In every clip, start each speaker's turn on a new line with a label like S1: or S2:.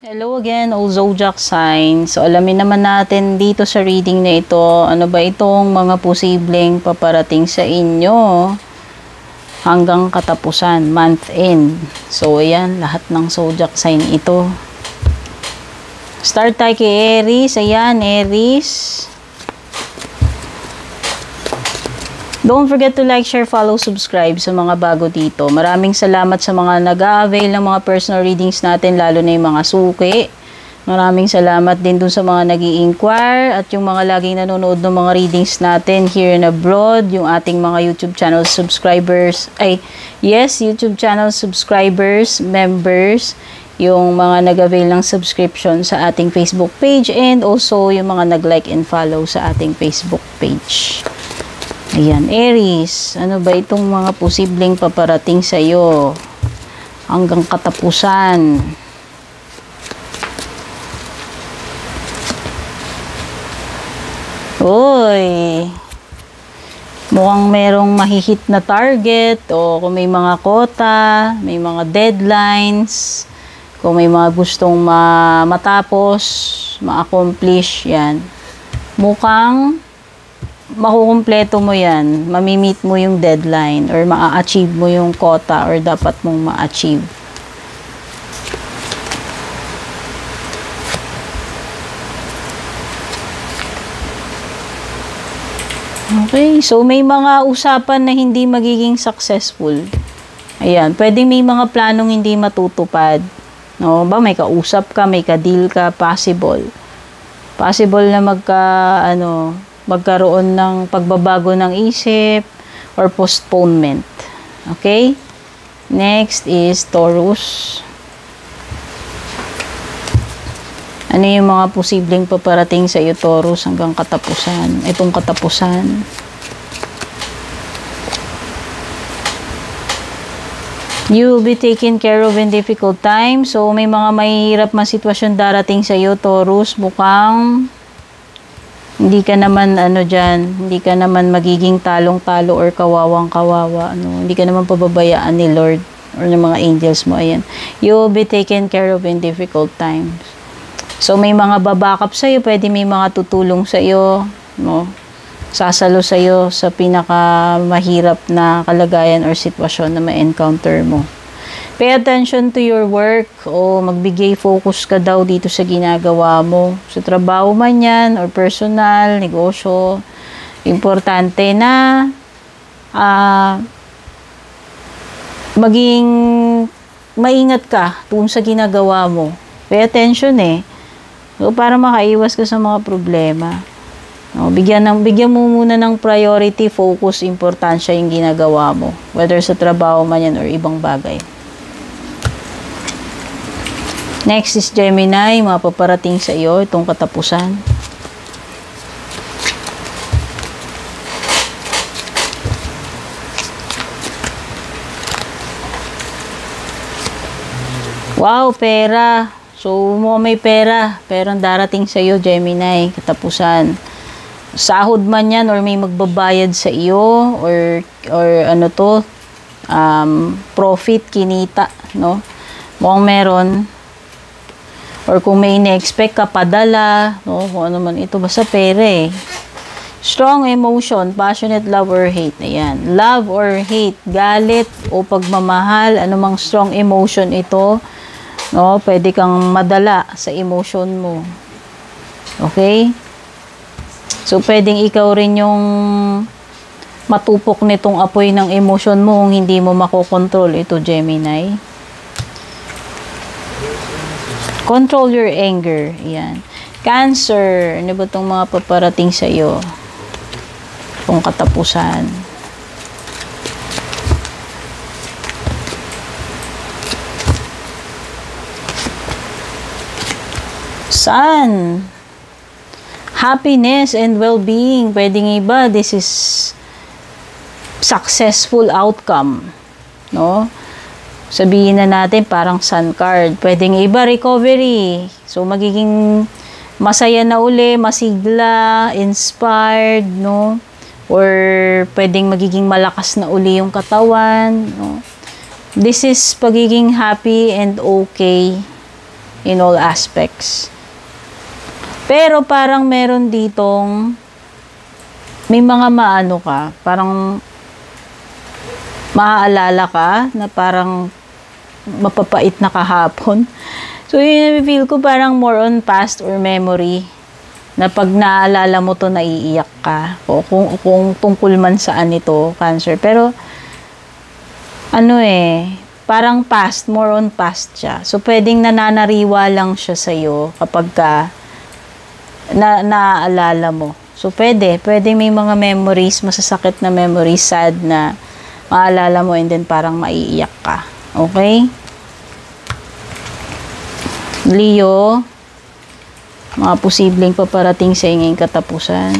S1: Hello again, all zodiac signs. So, alamin naman natin dito sa reading na ito, ano ba itong mga posibleng paparating sa inyo hanggang katapusan, month end. So, ayan, lahat ng zodiac sign ito. Start tayo kay Aries. Ayan, Aries. Don't forget to like, share, follow, subscribe sa mga bago dito. Maraming salamat sa mga nag-a-avail ng mga personal readings natin, lalo na yung mga suki. Maraming salamat din dun sa mga nag inquire at yung mga laging nanonood ng mga readings natin here and abroad, yung ating mga YouTube channel subscribers, ay, yes, YouTube channel subscribers, members, yung mga nag-avail ng subscription sa ating Facebook page and also yung mga nag-like and follow sa ating Facebook page. Ayan, Aries, ano ba itong mga posibleng paparating sa iyo hanggang katapusan? Uy, mukhang merong mahihit na target o kung may mga kota, may mga deadlines, kung may mga gustong ma matapos, ma-accomplish, yan. Mukhang makukumpleto mo yan, mamimit mo yung deadline or maa-achieve mo yung quota or dapat mong ma-achieve. Okay, so may mga usapan na hindi magiging successful. Ayan, pwedeng may mga planong hindi matutupad. No, ba may kausap ka, may ka-deal ka, possible. Possible na magka ano, magkaroon ng pagbabago ng isip or postponement. Okay? Next is Taurus. Ano yung mga posibleng paparating sa iyo, Taurus, hanggang katapusan? Itong katapusan. You will be taken care of in difficult times. So, may mga mahihirap na sitwasyon darating sa iyo, Taurus. Mukhang hindi ka naman ano diyan, hindi ka naman magiging talong-talo or kawawang kawawa, ano, hindi ka naman pababayaan ni Lord or ng mga angels mo, ayan. You will be taken care of in difficult times. So, may mga babakap sa iyo, pwede may mga tutulong sa iyo, no? Sasalo sa iyo sa pinaka mahirap na kalagayan or sitwasyon na ma-encounter mo. Pay attention to your work o magbigay focus ka daw dito sa ginagawa mo. Sa trabaho man yan or personal, negosyo. Importante na uh, maging maingat ka tungkol sa ginagawa mo. Pay attention eh. So, para makaiwas ka sa mga problema. No, bigyan, ng, bigyan mo muna ng priority, focus, importansya yung ginagawa mo. Whether sa trabaho man yan or ibang bagay. Next is Gemini, mapaparating sa iyo itong katapusan. Wow, pera. So, mo may pera. Pero darating sa iyo, Gemini, katapusan. Sahod man yan or may magbabayad sa iyo or or ano to, um, profit, kinita, no? Mukhang meron Or kung may ine-expect ka padala, no, kung ano man ito, basta pera eh. Strong emotion, passionate love or hate. Ayan. Love or hate, galit o pagmamahal, anumang strong emotion ito, no, pwede kang madala sa emotion mo. Okay? So, pwedeng ikaw rin yung matupok nitong apoy ng emotion mo hindi mo makokontrol ito, Gemini. Control your anger. Yan. Cancer. Ano ba itong mga paparating sa iyo? Kung katapusan. Sun. Happiness and well-being. Pwedeng iba, this is successful outcome. No? Sabihin na natin parang sun card. Pwedeng iba recovery. So magiging masaya na uli, masigla, inspired, no? Or pwedeng magiging malakas na uli yung katawan, no? This is pagiging happy and okay. in all aspects. Pero parang meron ditong may mga maano ka, parang maaalala ka na parang mapapait na kahapon. So, yun feel ko parang more on past or memory na pag naalala mo to naiiyak ka. O kung, kung tungkol man saan ito cancer. Pero ano eh parang past more on past siya. So pwedeng nananariwa lang siya sa iyo kapag ka na naaalala mo. So pwede. Pwede may mga memories masasakit na memories sad na maalala mo and then parang maiiyak ka okay Leo, mga posibleng paparating sa ingay katapusan.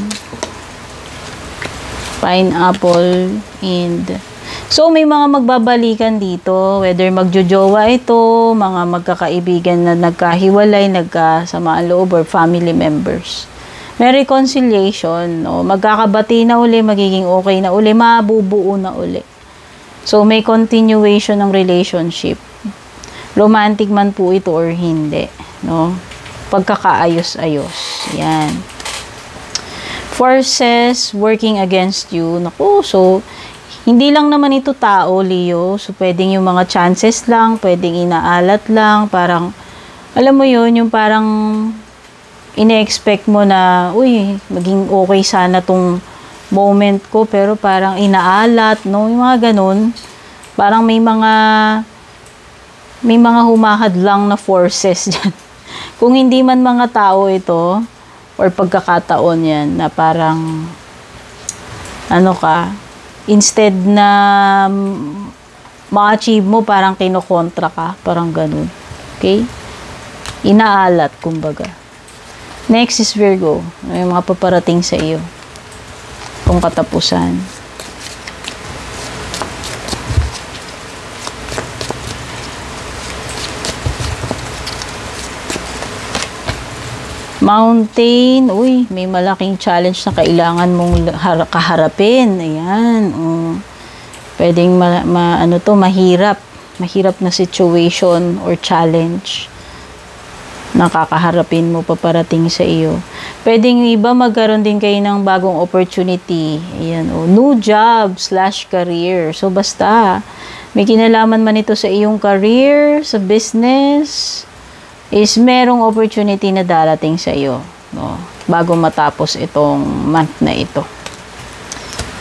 S1: Pineapple and So, may mga magbabalikan dito, whether magjojowa ito, mga magkakaibigan na nagkahiwalay, nagkasamaan loob, or family members. May reconciliation, no? magkakabati na uli, magiging okay na uli, mabubuo na uli. So, may continuation ng relationship romantic man po ito or hindi, no? Pagkakaayos-ayos. Yan. Forces working against you. Naku, so, hindi lang naman ito tao, Leo. So, pwedeng yung mga chances lang, pwedeng inaalat lang, parang, alam mo yun, yung parang ine-expect mo na, uy, maging okay sana tong moment ko, pero parang inaalat, no? Yung mga ganun. Parang may mga may mga humahadlang na forces dyan. Kung hindi man mga tao ito, or pagkakataon yan, na parang, ano ka, instead na ma-achieve mo, parang kinokontra ka, parang ganun. Okay? Inaalat, kumbaga. Next is Virgo. May mga paparating sa iyo. Kung katapusan. Mountain, uy, may malaking challenge na kailangan mong kaharapin. Ayan, um, pwedeng ma, ma, ano to, mahirap. Mahirap na situation or challenge na kakaharapin mo paparating sa iyo. Pwedeng iba magkaroon din kayo ng bagong opportunity. Ayan, oh, new job slash career. So, basta, may kinalaman man ito sa iyong career, sa business, is merong opportunity na darating sa iyo no bago matapos itong month na ito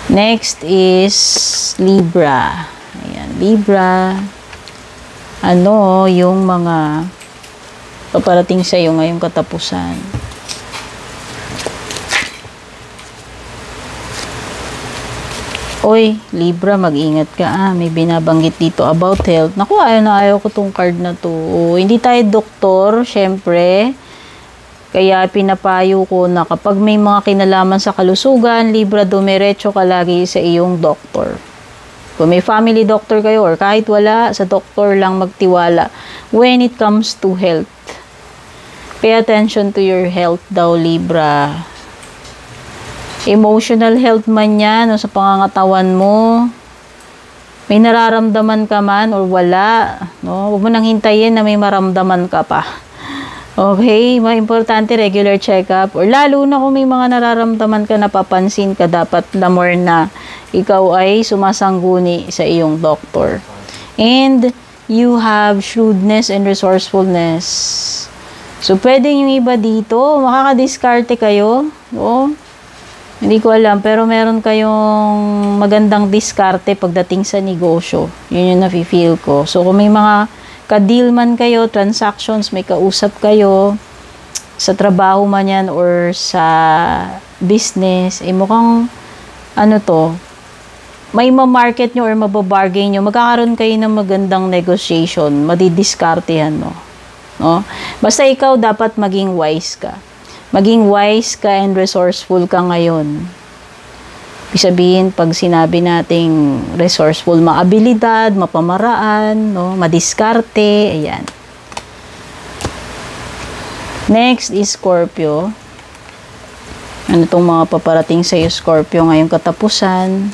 S1: next is Libra ayan Libra ano yung mga paparating sa iyo ngayong katapusan Oy, Libra, mag-ingat ka ah. May binabanggit dito about health. Naku, ayaw na ayaw ko tong card na to. O, hindi tayo doktor, syempre. Kaya pinapayo ko na kapag may mga kinalaman sa kalusugan, Libra, dumiretso ka lagi sa iyong doktor. Kung may family doctor kayo or kahit wala, sa doktor lang magtiwala when it comes to health. Pay attention to your health daw, Libra emotional health man yan o sa pangangatawan mo, may nararamdaman ka man or wala, no? Huwag mo nang hintayin na may maramdaman ka pa. Okay, mga importante regular check-up or lalo na kung may mga nararamdaman ka napapansin ka dapat na more na ikaw ay sumasangguni sa iyong doktor. And you have shrewdness and resourcefulness. So, pwedeng yung iba dito, makakadiskarte kayo. Oh, hindi ko alam, pero meron kayong magandang diskarte pagdating sa negosyo. Yun yung nafe-feel ko. So, kung may mga ka-deal man kayo, transactions, may kausap kayo, sa trabaho man yan or sa business, eh mukhang, ano to, may ma-market nyo or mababargain nyo, magkakaroon kayo ng magandang negotiation, madidiskartehan no. No? Basta ikaw dapat maging wise ka maging wise ka and resourceful ka ngayon. Ibig sabihin, pag sinabi nating resourceful, maabilidad, mapamaraan, no, madiskarte, ayan. Next is Scorpio. Ano itong mga paparating sa iyo, Scorpio, ngayong katapusan?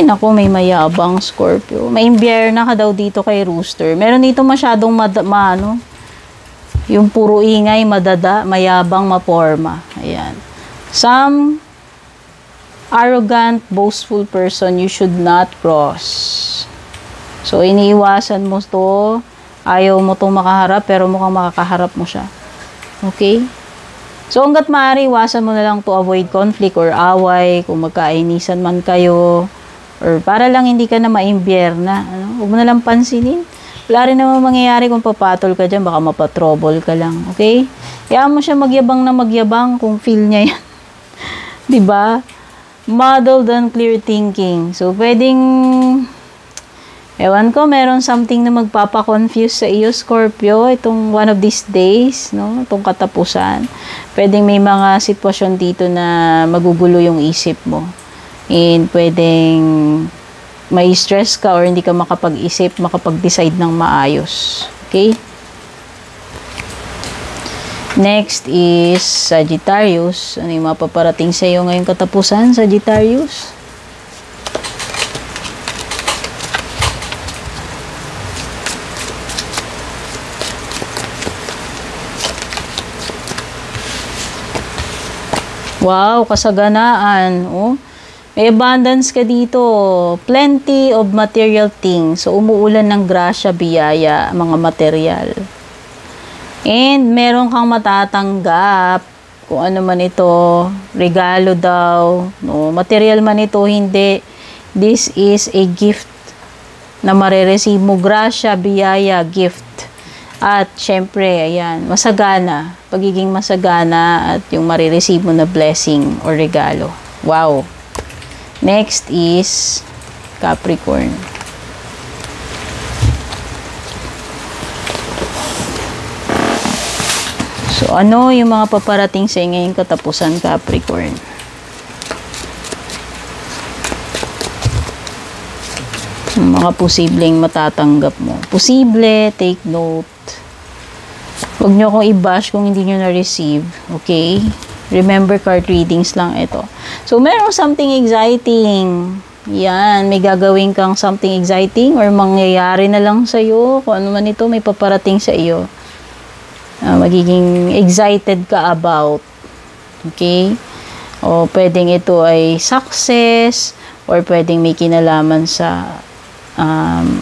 S1: Ay, naku, may mayabang Scorpio. May na ka daw dito kay Rooster. Meron dito masyadong mad ma, ano, yung puro ingay, madada, mayabang, maporma. Ayan. Some arrogant, boastful person you should not cross. So, iniiwasan mo to. Ayaw mo itong makaharap, pero mukhang makakaharap mo siya. Okay? So, hanggat maaari, iwasan mo na lang to avoid conflict or away, kung magkainisan man kayo, or para lang hindi ka na maimbierna. Ano? Huwag mo na lang pansinin. Wala rin naman mangyayari kung papatol ka dyan, baka mapatrouble ka lang. Okay? Kaya mo siya magyabang na magyabang kung feel niya yan. ba? Modeled on clear thinking. So, pwedeng Ewan ko, meron something na magpapa-confuse sa iyo, Scorpio, itong one of these days, no? Itong katapusan. Pwedeng may mga sitwasyon dito na magugulo yung isip mo. And pwedeng may stress ka or hindi ka makapag-isip, makapag-decide ng maayos. Okay? Next is Sagittarius. Ano yung mapaparating sa iyo ngayong katapusan, Sagittarius? Wow, kasaganaan. Oh. May abundance ka dito. Plenty of material things. So, umuulan ng grasya, biyaya, mga material. And, meron kang matatanggap kung ano man ito, regalo daw, no, material man ito, hindi. This is a gift na marereceive mo. Grasya, biyaya, gift. At syempre, ayan, masagana. Pagiging masagana at yung marireceive mo na blessing or regalo. Wow. Next is Capricorn. So, ano yung mga paparating sa ngayong katapusan Capricorn? mga posibleng matatanggap mo. Posible, take note. Huwag nyo akong i-bash kung hindi nyo na-receive. Okay? Remember, card readings lang ito. So, meron something exciting. Yan, may gagawin kang something exciting or mangyayari na lang sa'yo. Kung ano man ito, may paparating sa iyo. Uh, magiging excited ka about. Okay? O pwedeng ito ay success or pwedeng may kinalaman sa um,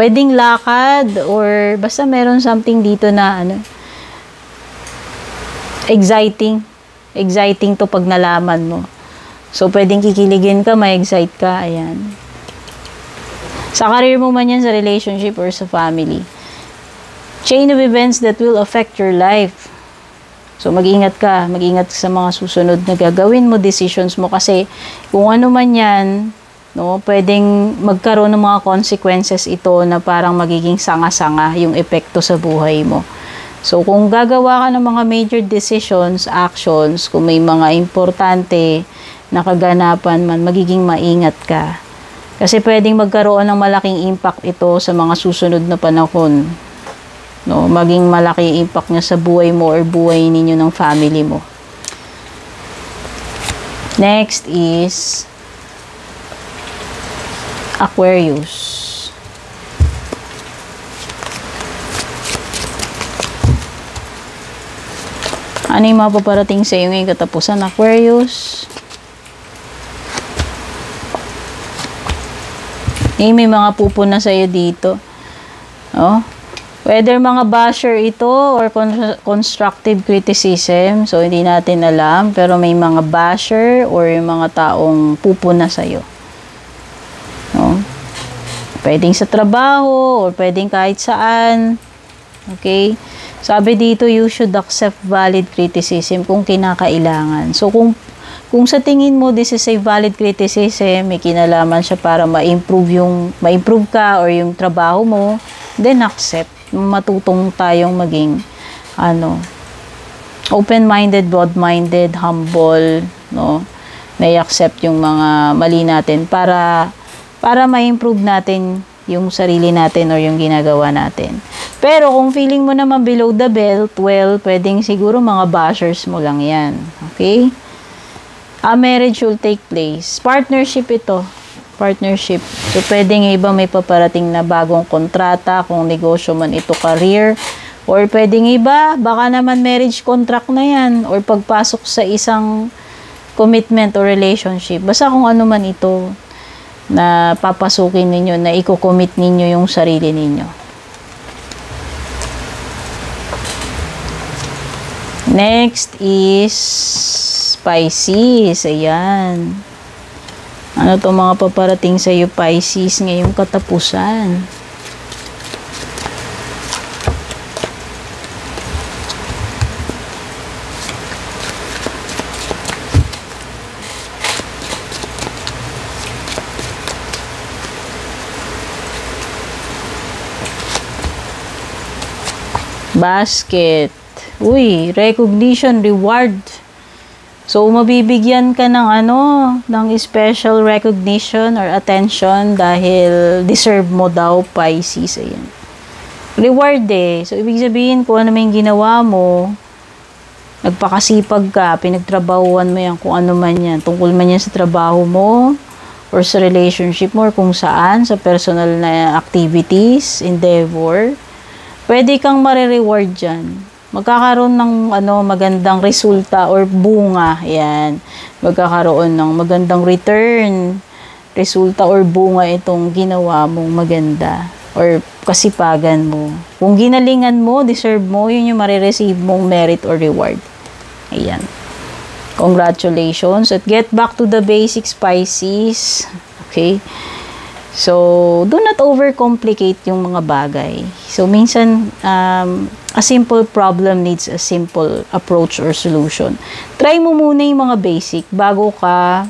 S1: pwedeng lakad or basta meron something dito na ano exciting exciting to pag nalaman mo so pwedeng kikiligin ka ma-excite ka ayan sa career mo man yan sa relationship or sa family chain of events that will affect your life So, mag-ingat ka. Mag-ingat sa mga susunod na gagawin mo, decisions mo. Kasi, kung ano man yan, no, pwedeng magkaroon ng mga consequences ito na parang magiging sanga-sanga yung epekto sa buhay mo. So, kung gagawa ka ng mga major decisions, actions, kung may mga importante na kaganapan man, magiging maingat ka. Kasi pwedeng magkaroon ng malaking impact ito sa mga susunod na panahon. No, maging malaki impact niya sa buhay mo or buhay ninyo ng family mo. Next is Aquarius. Ano yung mapaparating sa iyo ngayong katapusan, Aquarius? Eh, may mga pupuna sa iyo dito. Oh. Whether mga basher ito or constructive criticism, so hindi natin alam, pero may mga basher or yung mga taong pupuna sa iyo. Pwedeng sa trabaho or pwedeng kahit saan. Okay? Sabi dito, you should accept valid criticism kung kinakailangan. So, kung, kung sa tingin mo this is a valid criticism, may kinalaman siya para ma-improve yung, ma-improve ka or yung trabaho mo, then accept. Matutong tayong maging, ano, open-minded, broad-minded, humble, no? Na-accept yung mga mali natin para para ma-improve natin yung sarili natin or yung ginagawa natin. Pero kung feeling mo naman below the belt, well, pwedeng siguro mga bashers mo lang yan. Okay? A marriage will take place. Partnership ito. Partnership. So, pwedeng iba may paparating na bagong kontrata, kung negosyo man ito, career. Or pwedeng iba, baka naman marriage contract na yan. Or pagpasok sa isang commitment or relationship. Basta kung ano man ito na papasukin ninyo, na i-commit ninyo yung sarili ninyo. Next is Pisces. Ayan. Ano to mga paparating sa iyo Pisces ngayong katapusan? Basket. Uy, recognition, reward. So, mabibigyan ka ng ano, ng special recognition or attention dahil deserve mo daw, Pisces. Ayan. Reward eh. So, ibig sabihin, kung ano may ginawa mo, nagpakasipag ka, pinagtrabahuan mo yan, kung ano man yan, tungkol man yan sa trabaho mo, or sa relationship mo, or kung saan, sa personal na activities, endeavor, pwede kang mare-reward dyan. Magkakaroon ng ano, magandang resulta or bunga. Yan. Magkakaroon ng magandang return, resulta or bunga itong ginawa mong maganda or kasipagan mo. Kung ginalingan mo, deserve mo, yun yung marireceive mong merit or reward. Ayan. Congratulations. At get back to the basics, Pisces. Okay? So, do not overcomplicate yung mga bagay. So, minsan, um, a simple problem needs a simple approach or solution. Try mo muna yung mga basic bago ka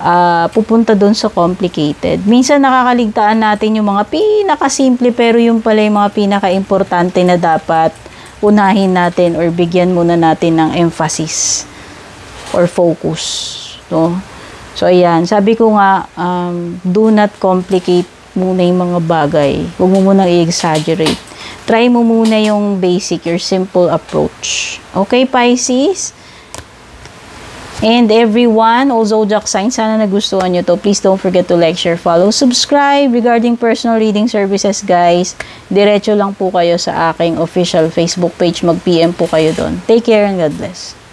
S1: uh, pupunta doon sa complicated. Minsan, nakakaligtaan natin yung mga pinakasimple pero yung pala yung mga pinaka-importante na dapat unahin natin or bigyan muna natin ng emphasis or focus. No? So, ayan. Sabi ko nga, um, do not complicate muna yung mga bagay. Huwag mo munang i-exaggerate. Try mo muna yung basic, your simple approach. Okay, Pisces? And everyone, all zodiac signs, sana nagustuhan nyo to. Please don't forget to like, share, follow, subscribe. Regarding personal reading services, guys, diretso lang po kayo sa aking official Facebook page. Mag-PM po kayo doon. Take care and God bless.